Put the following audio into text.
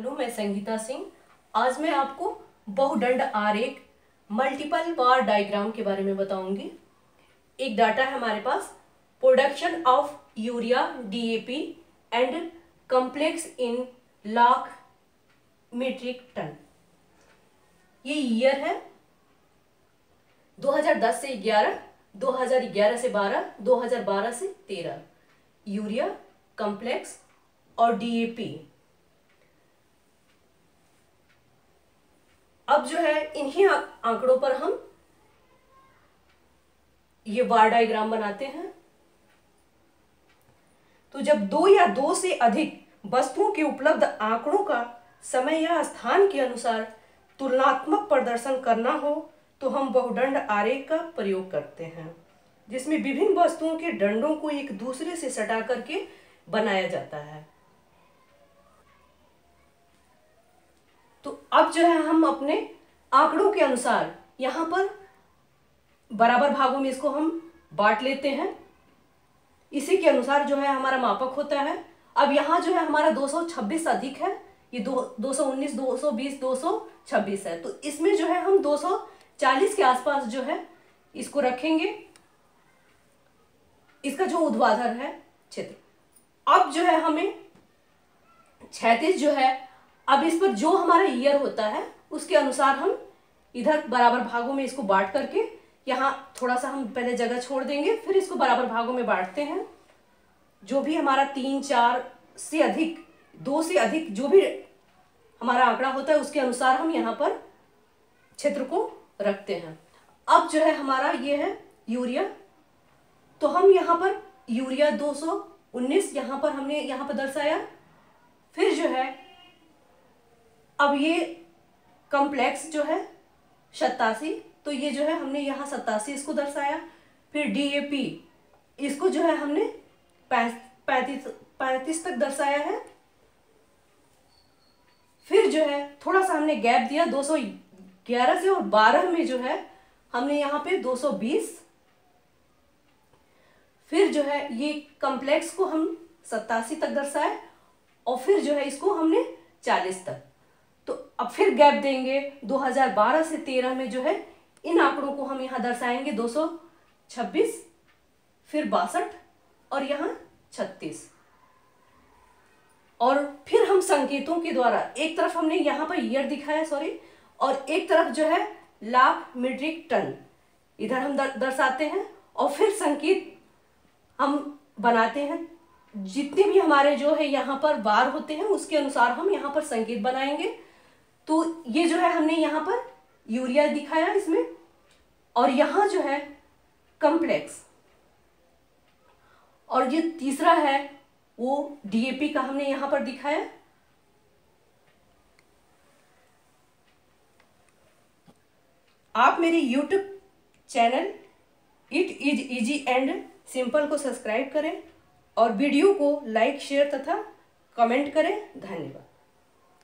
Hello, मैं संगीता सिंह। आज मैं आपको बहुदंड आरेख मल्टीपल बार डायग्राम के बारे में बताऊँगी। एक डाटा है हमारे पास। Production of urea DAP and complex in lakh metric tonne ये ईयर है। 2010 से 11 2011 से 12 2012 से 13 यूरिया कॉम्प्लेक्स और डीएपी अब जो है, इन्हीं आंकड़ों पर हम ये बार डायग्राम बनाते हैं। तो जब दो या दो से अधिक वस्तुओं के उपलब्ध आंकड़ों का समय या स्थान के अनुसार तुलनात्मक प्रदर्शन करना हो तो हम बहुदंड आरेख का प्रयोग करते हैं, जिसमें विभिन्न वस्तुओं के दंडों को एक दूसरे से सटा करके बनाया जाता है तो जो है, हम अपने आंकड़ों के अनुसार यहाँ पर बराबर भागों में इसको हम बांट लेते हैं। इसी के अनुसार जो है, हमारा मापक होता है। अब यहाँ जो है, हमारा 226 अधिक है। ये दो दो सौ उन्नीस, दो सौ बीस, दो सौ छब्बीस है। तो इसमें जो है, हम 240 के आसपास जो है, इसको रखेंगे। इसका जो उद्वाधर है, क्षेत्र। अब जो है, हमें छैतीस जो है अब इस पर जो हमारा ईयर होता है, उसके अनुसार हम इधर बराबर भागों में इसको बांट करके, यहाँ थोड़ा सा हम पहले जगह छोड़ देंगे, फिर इसको बराबर भागों में बांटते हैं। जो भी हमारा तीन, चार से अधिक, दो से अधिक जो भी हमारा आंकड़ा होता है, उसके अनुसार हम यहाँ पर क्षेत्र को रखते हैं। अब जो है हमारा ये है यूरिया। तो हम यहाँ पर यूरिया 219 यहाँ पर हमने यहाँ पर दर्शाया। फिर जो है अब ये कॉम्प्लेक्स जो है, सत्तासी तो ये जो है हमने यहाँ सत्तासी इसको दर्शाया। फिर डीएपी इसको जो है हमने पैंतीस पैंतीस तक दर्शाया है। फिर जो है, थोड़ा सा हमने गैप दिया 211 से और 12 में जो है, हमने यहाँ पे 220 फिर जो है, ये कॉम्प्लेक्स को हम सत्तासी तक दर्शाए, और फिर जो है इसको हमने 40 तक। फिर गैप देंगे। 2012 से 13 में जो है, इन आंकड़ों को हम यहाँ दर्शाएँगे। 226 फिर बासठ और यहाँ 36 और फिर हम संकेतों के द्वारा, एक तरफ़ हमने यहाँ पर ईयर दिखाया सॉरी और एक तरफ़ जो है, लाख मीट्रिक टन इधर हम दर्शाते हैं और फिर संकेत हम बनाते हैं। जितने भी हमारे जो है, यहाँ पर बार होते हैं, उसके अनुसार हम यहाँ पर संकेत बनाएँगे। तो ये जो है, हमने यहाँ पर यूरिया दिखाया इसमें, और यहाँ जो है कम्प्लेक्स और ये तीसरा है, वो डीएपी का हमने यहाँ पर दिखाया। आप मेरे YouTube channel it is easy and simple को सब्सक्राइब करें और वीडियो को लाइक, शेयर तथा कमेंट करें। धन्यवाद।